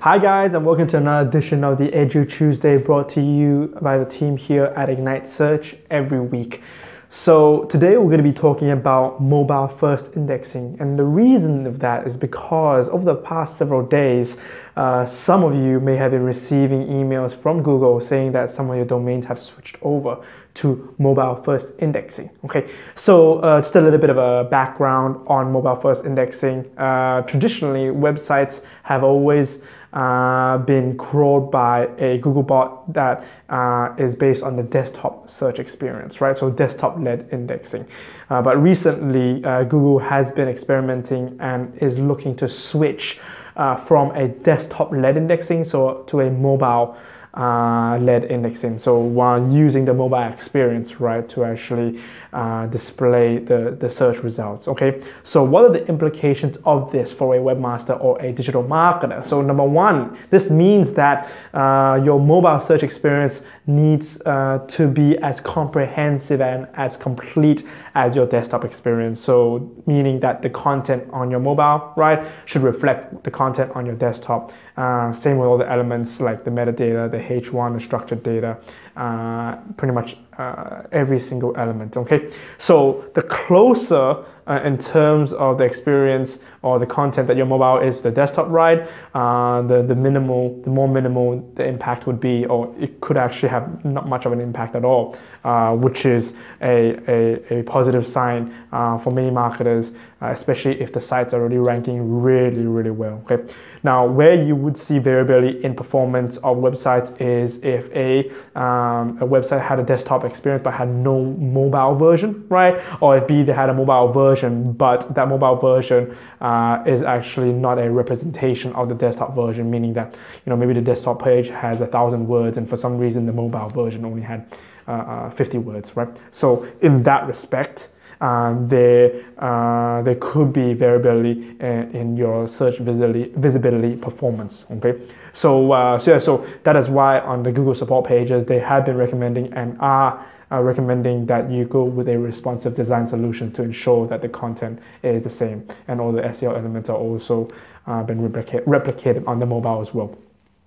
Hi guys and welcome to another edition of the Edu Tuesday brought to you by the team here at Ignite Search every week. So today we're going to be talking about mobile first indexing and the reason of that is because over the past several days uh, some of you may have been receiving emails from Google saying that some of your domains have switched over to mobile first indexing. Okay, so uh, just a little bit of a background on mobile first indexing. Uh, traditionally, websites have always uh, been crawled by a Googlebot that uh, is based on the desktop search experience, right? So desktop-led indexing. Uh, but recently, uh, Google has been experimenting and is looking to switch uh, from a desktop-led indexing so to a mobile uh, led indexing. So while using the mobile experience, right, to actually uh, display the, the search results. Okay, so what are the implications of this for a webmaster or a digital marketer? So number one, this means that uh, your mobile search experience needs uh, to be as comprehensive and as complete as your desktop experience. So meaning that the content on your mobile, right, should reflect the content on your desktop. Uh, same with all the elements like the metadata, the H1, the structured data, uh, pretty much uh, every single element. Okay, so the closer uh, in terms of the experience or the content that your mobile is the desktop right, uh, the the minimal, the more minimal the impact would be, or it could actually have not much of an impact at all, uh, which is a, a, a positive sign uh, for many marketers, uh, especially if the site's are already ranking really really well. Okay, now where you would see variability in performance of websites is if a um, a website had a desktop experience but had no mobile version, right? Or if B, they had a mobile version, but that mobile version uh, is actually not a representation of the desktop version, meaning that, you know, maybe the desktop page has a thousand words and for some reason the mobile version only had uh, uh, 50 words, right? So in that respect, uh, there, uh, there could be variability in, in your search visibility, visibility performance. Okay, so uh, so yeah, so that is why on the Google support pages they have been recommending and are uh, recommending that you go with a responsive design solution to ensure that the content is the same and all the SEO elements are also uh, been replicate, replicated on the mobile as well.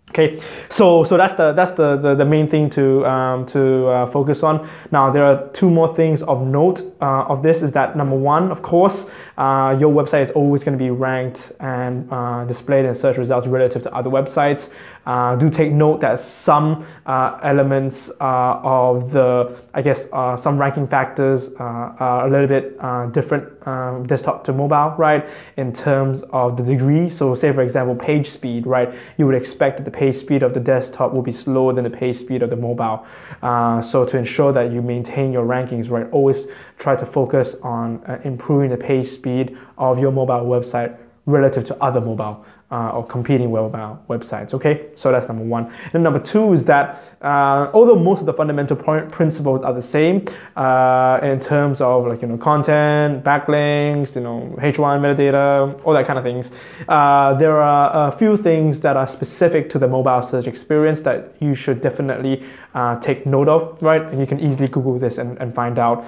Okay, so so that's the that's the the, the main thing to um, to uh, focus on. Now there are two more things of note uh, of this is that number one, of course, uh, your website is always going to be ranked and uh, displayed in search results relative to other websites. Uh, do take note that some uh, elements uh, of the, I guess, uh, some ranking factors uh, are a little bit different um, desktop to mobile, right? In terms of the degree. So, say for example, page speed, right? You would expect that the page speed of the desktop will be slower than the page speed of the mobile. so, to ensure that you maintain your rankings, right, always try to focus on improving the page speed of your mobile website relative to other mobile uh, or competing mobile websites. Okay, so that's number one. And number two is that uh, although most of the fundamental principles are the same uh, in terms of like you know content, backlinks, you know H1 metadata, all that kind of things, uh, there are a few things that are specific to the mobile search experience that you should definitely uh, take note of, right? And you can easily Google this and, and find out.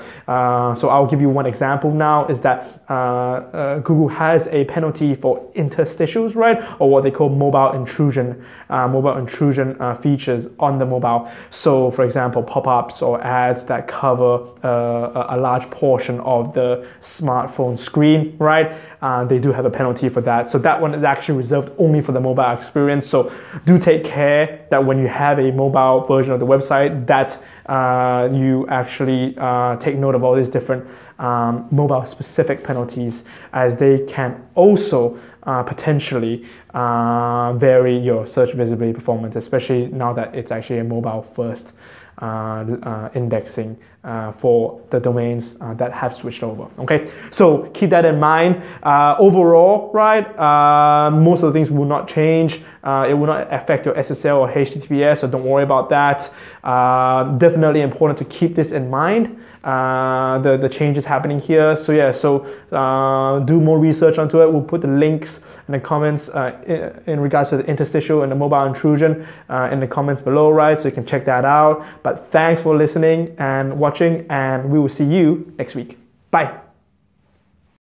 So I'll give you one example now is that Google has a penalty for interstitials, right? Or what they call mobile intrusion, mobile intrusion features on the mobile. So, for example, pop ups or ads that cover uh, a large portion of the smartphone screen, right? Uh, they do have a penalty for that. So, that one is actually reserved only for the mobile experience. So, do take care that when you have a mobile version of the website, that uh, you actually uh, take note of all these different um, mobile specific penalties as they can also uh, potentially uh, vary your search visibility performance, especially now that it's actually a mobile first indexing uh, for the domains uh, that have switched over. Okay, so keep that in mind. overall, right, most of the things will not change. it will not affect your SSL or HTTPS, so don't worry about that. definitely important to keep this in mind. Uh, the, the changes happening here. So yeah, so uh, do more research onto it. We'll put the links in the comments uh, in, in, regards to the interstitial and the mobile intrusion uh, in the comments below, right? So you can check that out. But thanks for listening and watching, and we will see you next week. Bye.